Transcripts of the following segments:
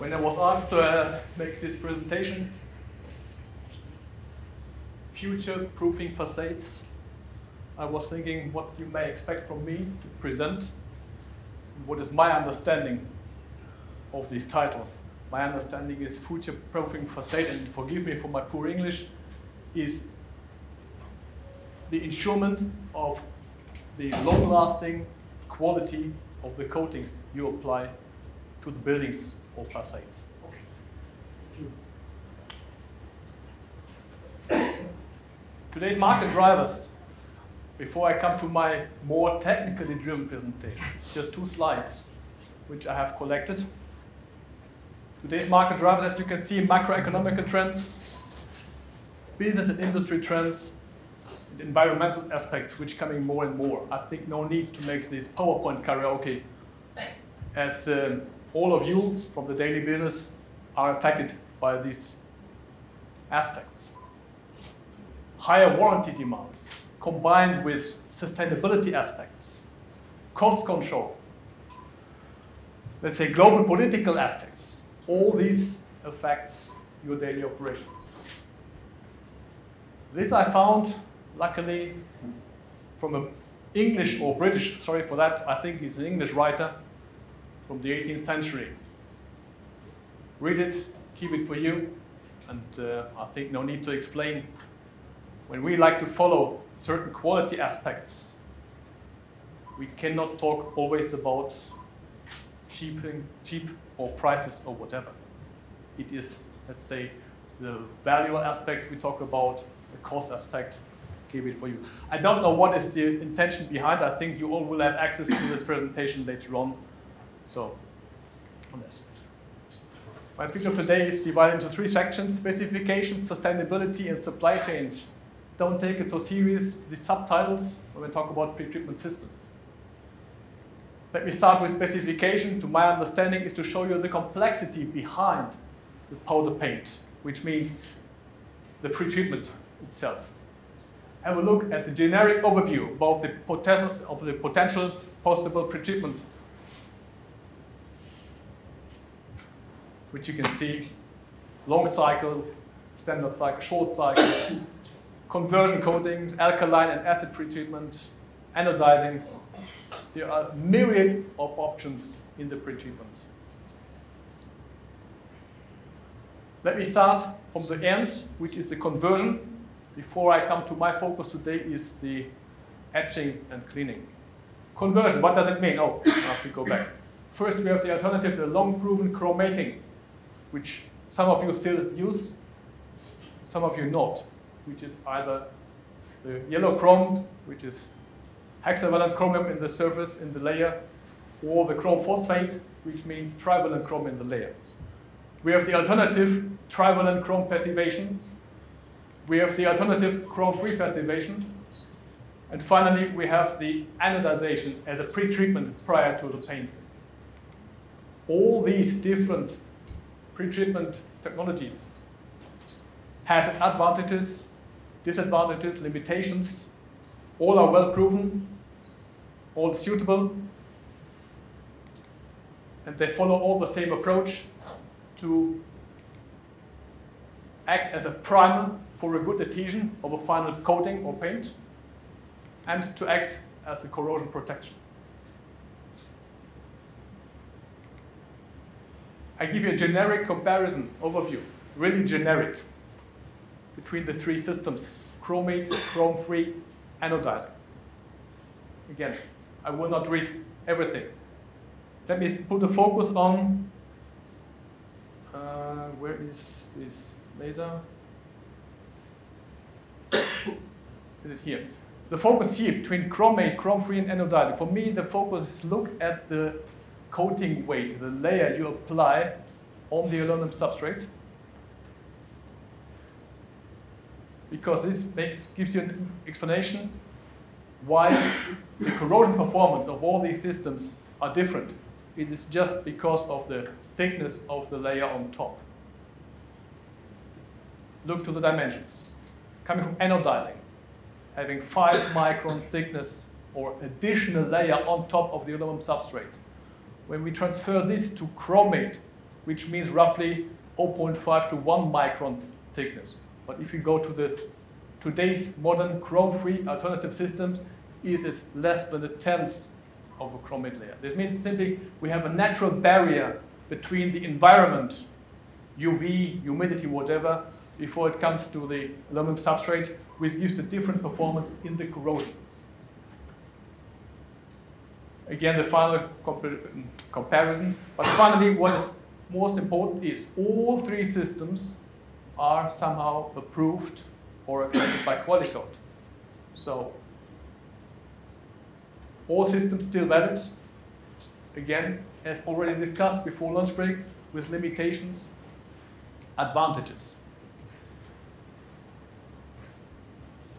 When I was asked to uh, make this presentation, future-proofing facades, I was thinking what you may expect from me to present, what is my understanding of this title. My understanding is future-proofing facade, and forgive me for my poor English, is the ensurement of the long-lasting quality of the coatings you apply to the buildings or facades. Today's market drivers, before I come to my more technically driven presentation, just two slides which I have collected. Today's market drivers, as you can see, macroeconomic trends, business and industry trends, and environmental aspects which coming more and more. I think no need to make this PowerPoint karaoke as um, all of you from the daily business are affected by these aspects. Higher warranty demands combined with sustainability aspects, cost control, let's say global political aspects, all these affects your daily operations. This I found, luckily, from an English or British, sorry for that, I think he's an English writer, from the 18th century. Read it, keep it for you, and uh, I think no need to explain. When we like to follow certain quality aspects, we cannot talk always about cheaping, cheap or prices or whatever. It is, let's say, the value aspect we talk about, the cost aspect, keep it for you. I don't know what is the intention behind. I think you all will have access to this presentation later on so, on this. My speech of today is divided into three sections, specifications, sustainability, and supply chains. Don't take it so serious, the subtitles, when we talk about pretreatment systems. Let me start with specification. To my understanding is to show you the complexity behind the powder paint, which means the pretreatment itself. Have a look at the generic overview about of the potential possible pretreatment which you can see long cycle, standard cycle, short cycle, conversion coatings, alkaline and acid pretreatment, anodizing. There are myriad of options in the pretreatment. Let me start from the end, which is the conversion. Before I come to my focus today is the etching and cleaning. Conversion, what does it mean? Oh, I have to go back. First, we have the alternative, the long-proven chromating which some of you still use, some of you not, which is either the yellow chrome, which is hexavalent chromium in the surface in the layer, or the chrome phosphate, which means trivalent chrome in the layer. We have the alternative trivalent chrome passivation. We have the alternative chrome-free passivation. And finally, we have the anodization as a pre-treatment prior to the painting. All these different pretreatment technologies has advantages, disadvantages, limitations. All are well proven, all suitable, and they follow all the same approach to act as a primer for a good adhesion of a final coating or paint, and to act as a corrosion protection. I give you a generic comparison overview, really generic, between the three systems, chromate, chrome-free, anodizing. Again, I will not read everything. Let me put the focus on, uh, where is this laser? is it here? The focus here between chromate, chrome-free, and anodizing. For me, the focus is look at the coating weight, the layer you apply on the aluminum substrate. Because this makes, gives you an explanation why the corrosion performance of all these systems are different. It is just because of the thickness of the layer on top. Look to the dimensions. Coming from anodizing, having 5 micron thickness or additional layer on top of the aluminum substrate when we transfer this to chromate, which means roughly 0.5 to 1 micron thickness. But if you go to the today's modern chrome-free alternative systems, it is less than a tenth of a chromate layer. This means simply we have a natural barrier between the environment, UV, humidity, whatever, before it comes to the aluminum substrate, which gives a different performance in the corrosion. Again, the final comparison. But finally, what is most important is all three systems are somehow approved or accepted by Qualicoat. So all systems still valid. Again, as already discussed before lunch break, with limitations, advantages.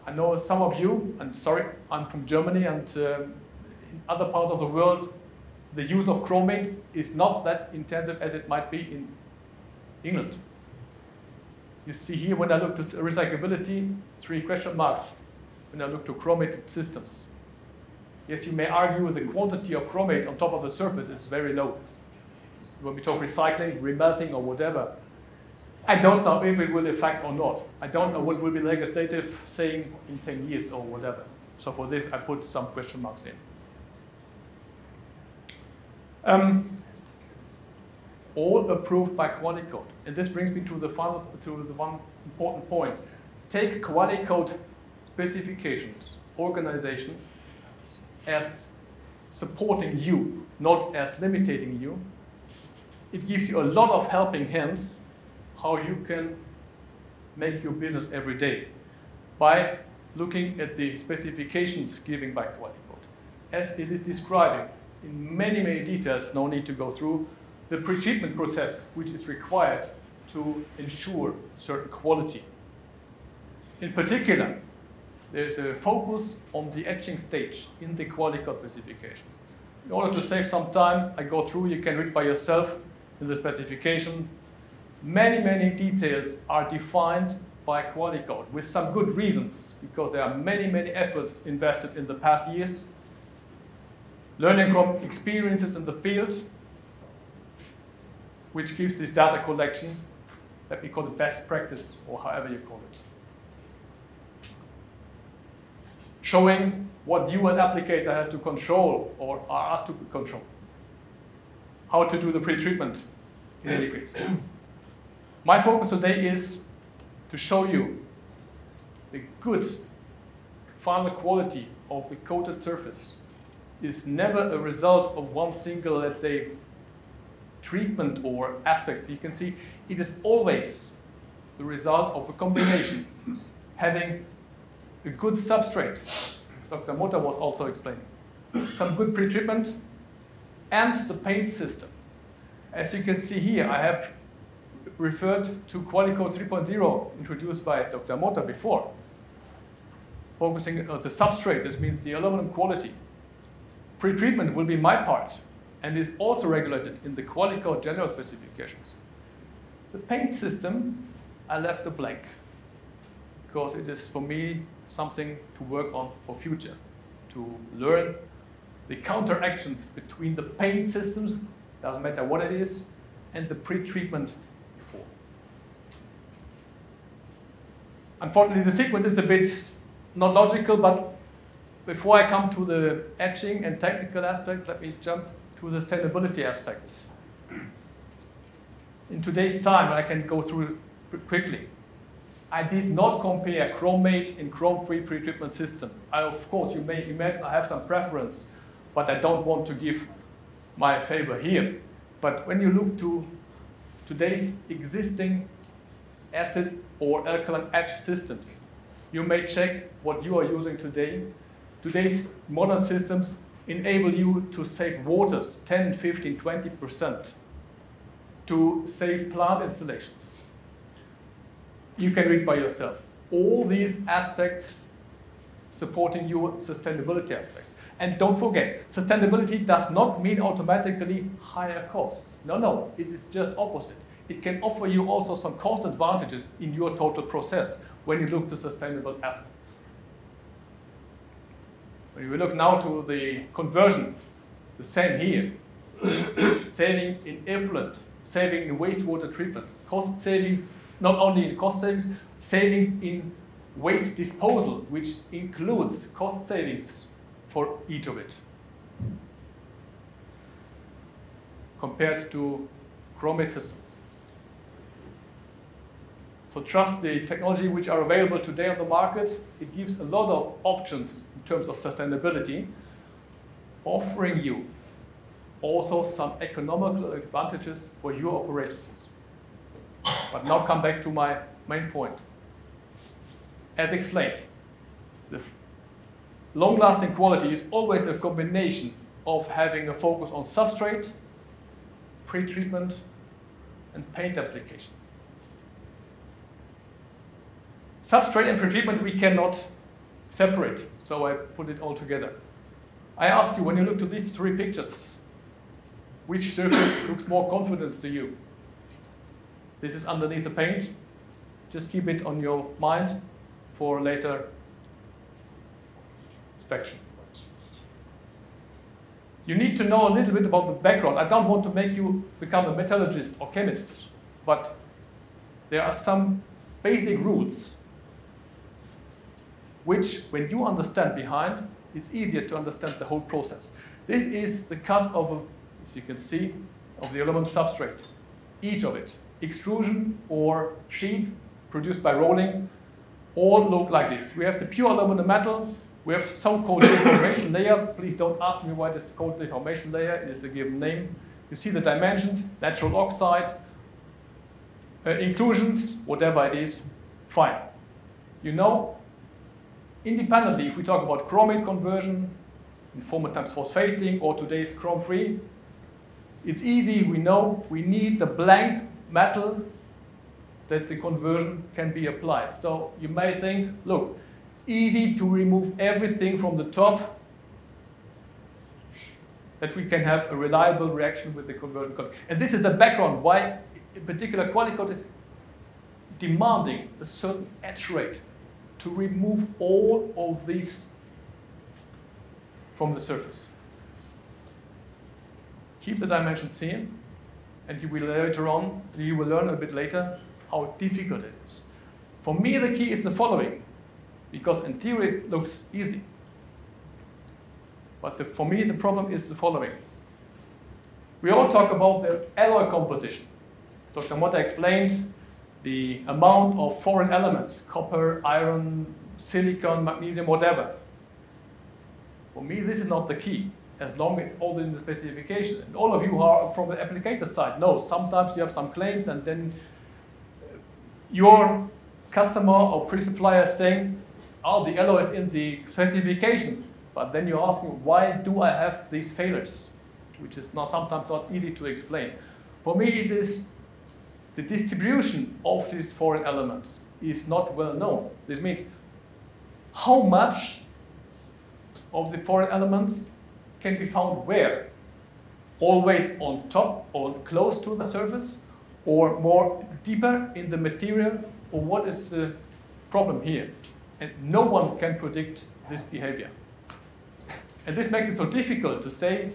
I know some of you, and sorry, I'm from Germany, and uh, in other parts of the world, the use of chromate is not that intensive as it might be in England. You see here, when I look to recyclability, three question marks when I look to chromated systems. Yes, you may argue the quantity of chromate on top of the surface is very low. When we talk recycling, remelting, or whatever, I don't know if it will affect or not. I don't know what will be legislative saying in 10 years or whatever. So for this, I put some question marks in. Um, all approved by Qualicoat. And this brings me to the final, to the one important point. Take Qualicoat specifications, organization, as supporting you, not as limiting you. It gives you a lot of helping hands how you can make your business every day by looking at the specifications given by Qualicoat. As it is describing in many, many details, no need to go through, the pretreatment process which is required to ensure certain quality. In particular, there's a focus on the etching stage in the Qualicoat specifications. In order to save some time, I go through, you can read by yourself in the specification. Many, many details are defined by Qualicoat with some good reasons, because there are many, many efforts invested in the past years. Learning from experiences in the field, which gives this data collection, that we call the best practice, or however you call it. showing what you as applicator has to control or are asked to control. How to do the pre-treatment in liquids. My focus today is to show you the good final quality of the coated surface is never a result of one single, let's say, treatment or aspect. You can see it is always the result of a combination having a good substrate, as Dr. Mota was also explaining, some good pretreatment, and the paint system. As you can see here, I have referred to Qualicoat 3.0 introduced by Dr. Mota before, focusing on the substrate, this means the aluminum quality. Pretreatment will be my part and is also regulated in the Qualicoat general specifications. The paint system, I left a blank because it is for me something to work on for future, to learn the counteractions between the paint systems, doesn't matter what it is, and the pre-treatment before. Unfortunately, the sequence is a bit not logical, but before I come to the etching and technical aspect, let me jump to the sustainability aspects. In today's time, I can go through quickly. I did not compare chromate and chrome-free pretreatment system. I, of course, you may imagine I have some preference, but I don't want to give my favor here. But when you look to today's existing acid or alkaline etch systems, you may check what you are using today. Today's modern systems enable you to save waters 10, 15, 20%, to save plant installations, you can read by yourself. All these aspects supporting your sustainability aspects. And don't forget, sustainability does not mean automatically higher costs. No, no, it is just opposite. It can offer you also some cost advantages in your total process when you look to sustainable aspects. When we look now to the conversion, the same here. Saving in effluent saving in wastewater treatment, cost savings, not only in cost savings, savings in waste disposal, which includes cost savings for each of it. Compared to chromate system. So trust the technology which are available today on the market. It gives a lot of options terms of sustainability, offering you also some economical advantages for your operations. But now come back to my main point. As explained, the long-lasting quality is always a combination of having a focus on substrate, pre-treatment, and paint application. Substrate and pretreatment we cannot separate, so I put it all together. I ask you, when you look to these three pictures, which surface looks more confident to you? This is underneath the paint. Just keep it on your mind for later inspection. You need to know a little bit about the background. I don't want to make you become a metallurgist or chemist, but there are some basic rules which, when you understand behind, it's easier to understand the whole process. This is the cut of, as you can see, of the aluminum substrate, each of it. Extrusion or sheath produced by rolling all look like this. We have the pure aluminum metal, we have so-called deformation layer. Please don't ask me why this is called deformation layer, it is a given name. You see the dimensions, natural oxide, uh, inclusions, whatever it is, fine. You know independently, if we talk about chromate conversion, in former times phosphating, or today's chrome-free, it's easy, we know we need the blank metal that the conversion can be applied. So you may think, look, it's easy to remove everything from the top that we can have a reliable reaction with the conversion code. And this is the background why in particular Qualicoat is demanding a certain etch rate to remove all of these from the surface. Keep the dimension same, and you will later on, you will learn a bit later how difficult it is. For me, the key is the following, because in theory it looks easy. But the, for me, the problem is the following. We all talk about the alloy composition. As Dr. Motta explained, the amount of foreign elements, copper, iron, silicon, magnesium, whatever. For me, this is not the key, as long as it's all in the specification. And all of you who are from the applicator side know sometimes you have some claims and then uh, your customer or pre-supplier is saying, oh, the alloy is in the specification. But then you're asking, why do I have these failures? Which is not sometimes not easy to explain. For me, it is the distribution of these foreign elements is not well known. This means how much of the foreign elements can be found where? Always on top or close to the surface or more deeper in the material or what is the problem here? And no one can predict this behavior. And this makes it so difficult to say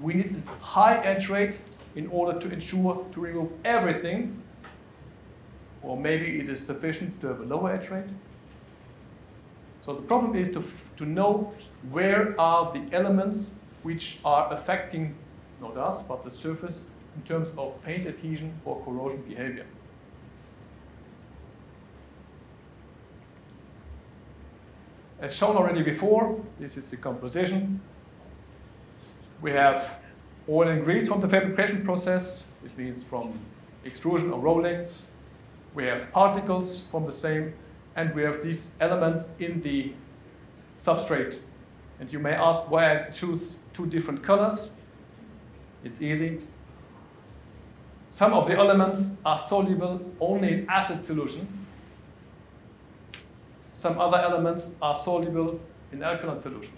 we need high etch rate in order to ensure to remove everything, or maybe it is sufficient to have a lower etch rate. So the problem is to, to know where are the elements which are affecting not us, but the surface in terms of paint adhesion or corrosion behavior. As shown already before, this is the composition. We have and grease from the fabrication process, which means from extrusion or rolling. We have particles from the same, and we have these elements in the substrate. And you may ask why I choose two different colors. It's easy. Some of the elements are soluble only in acid solution. Some other elements are soluble in alkaline solution.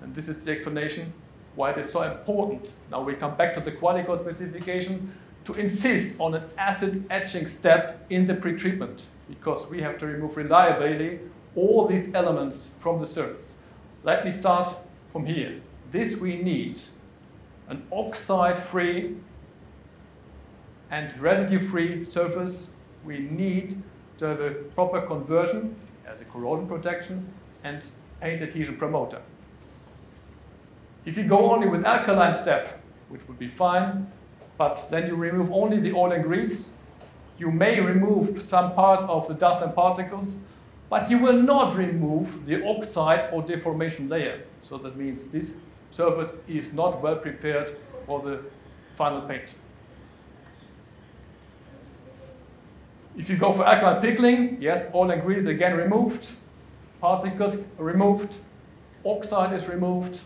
And this is the explanation why it is so important. Now we come back to the Qualicoat specification to insist on an acid etching step in the pretreatment because we have to remove reliably all these elements from the surface. Let me start from here. This we need an oxide-free and residue-free surface, we need to have a proper conversion as a corrosion protection and paint adhesion promoter. If you go only with alkaline step, which would be fine, but then you remove only the oil and grease, you may remove some part of the dust and particles, but you will not remove the oxide or deformation layer. So that means this surface is not well prepared for the final paint. If you go for alkaline pickling, yes, oil and grease again removed, particles removed, oxide is removed,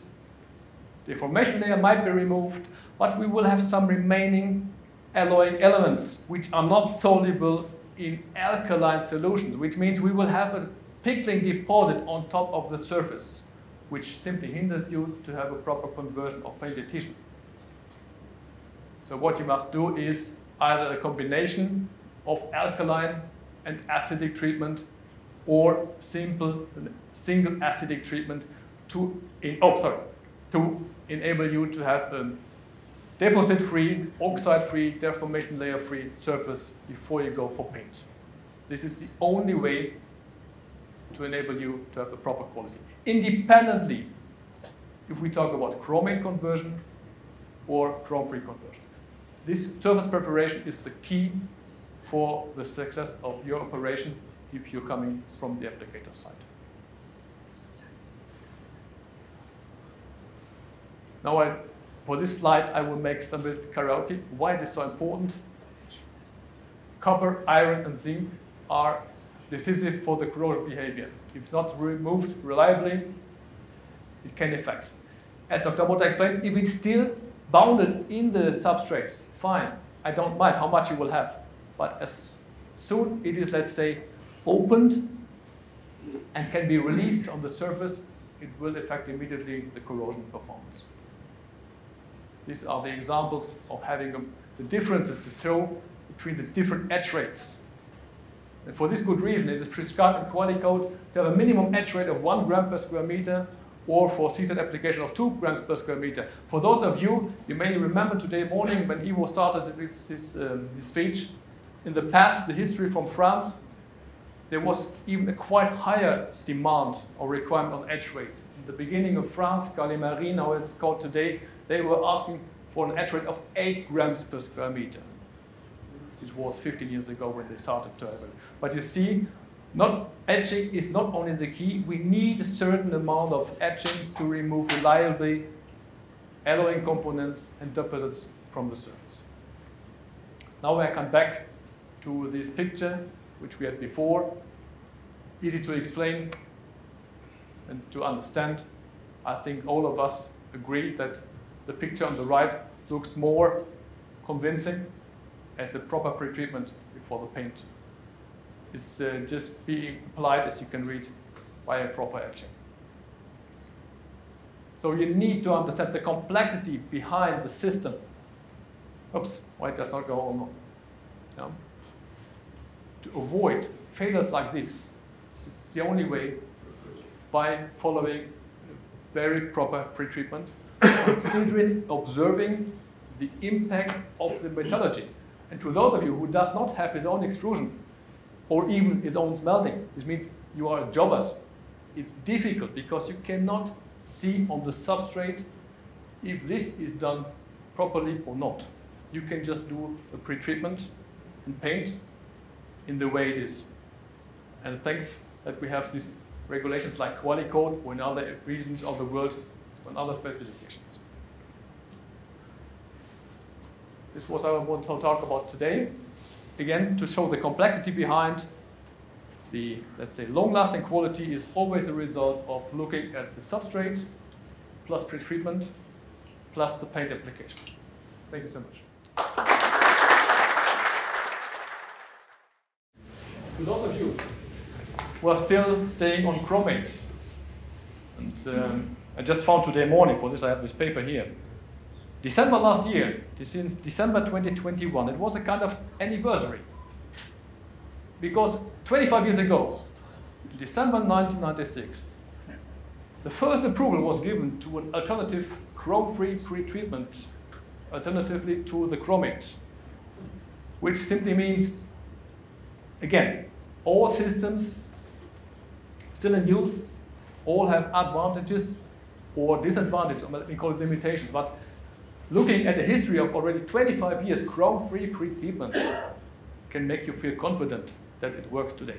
deformation layer might be removed, but we will have some remaining alloying elements which are not soluble in alkaline solutions, which means we will have a pickling deposit on top of the surface, which simply hinders you to have a proper conversion of adhesion. So what you must do is either a combination of alkaline and acidic treatment or simple single acidic treatment to, in, oh, sorry, to enable you to have a deposit-free, oxide-free, deformation layer-free surface before you go for paint. This is the only way to enable you to have a proper quality. Independently, if we talk about chromate conversion or chrome-free conversion. This surface preparation is the key for the success of your operation if you're coming from the applicator side. Now, I, for this slide, I will make some bit karaoke. Why it is so important? Copper, iron, and zinc are decisive for the corrosion behavior. If not removed reliably, it can affect. As Dr. Motta explained, if it's still bounded in the substrate, fine. I don't mind how much you will have. But as soon it is, let's say, opened and can be released on the surface, it will affect immediately the corrosion performance. These are the examples of having a, the differences to show between the different etch rates. And for this good reason, it is prescribed in Qualicoat to have a minimum etch rate of 1 gram per square meter or for CZ application of 2 grams per square meter. For those of you, you may remember today morning when Ivo started his, his, um, his speech, in the past, the history from France, there was even a quite higher demand or requirement on etch rate. In the beginning of France, Qualimarine, it's called today, they were asking for an etch rate of 8 grams per square meter. This was 15 years ago when they started Turbo. But you see, not etching is not only the key, we need a certain amount of etching to remove reliably alloying components and deposits from the surface. Now I come back to this picture, which we had before. Easy to explain and to understand. I think all of us agree that the picture on the right looks more convincing as a proper pretreatment before the paint is uh, just being applied, as you can read, by a proper etching. So you need to understand the complexity behind the system. Oops, why does not go on? To avoid failures like this, is the only way by following very proper pretreatment, considering, observing the impact of the metallurgy. And to those of you who does not have his own extrusion, or even his own smelting, which means you are jobbers. It's difficult because you cannot see on the substrate if this is done properly or not. You can just do a pretreatment and paint in the way it is. And thanks that we have these regulations like Qualicoat or in other regions of the world on other specifications. This was what I want to talk about today again, to show the complexity behind the, let's say, long-lasting quality is always a result of looking at the substrate plus pretreatment plus the paint application. Thank you so much. To those of you who are still staying on chromate, and um, I just found today morning, for this I have this paper here, December last year, since December 2021, it was a kind of anniversary. Because 25 years ago, December 1996, the first approval was given to an alternative chrome-free pretreatment, alternatively to the chromate. which simply means, again, all systems still in use, all have advantages or disadvantages, or let me call it limitations, but looking at the history of already 25 years Chrome-free pre-treatment can make you feel confident that it works today.